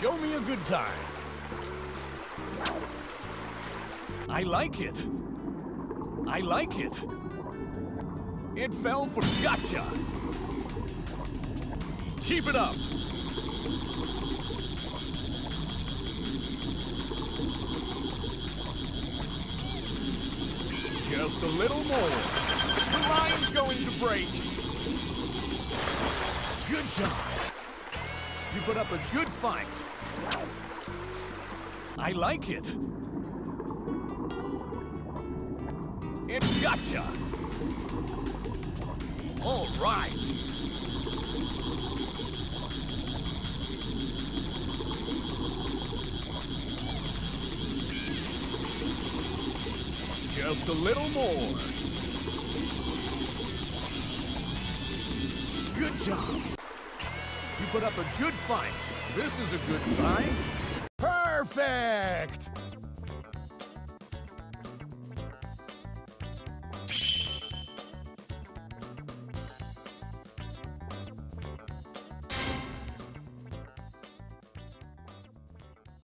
Show me a good time. I like it. I like it. It fell for gotcha. Keep it up. Just a little more. The line's going to break. Good job. You put up a good fight. I like it. It gotcha. All right. Just a little more. Good job. You put up a good fight. This is a good size. Perfect!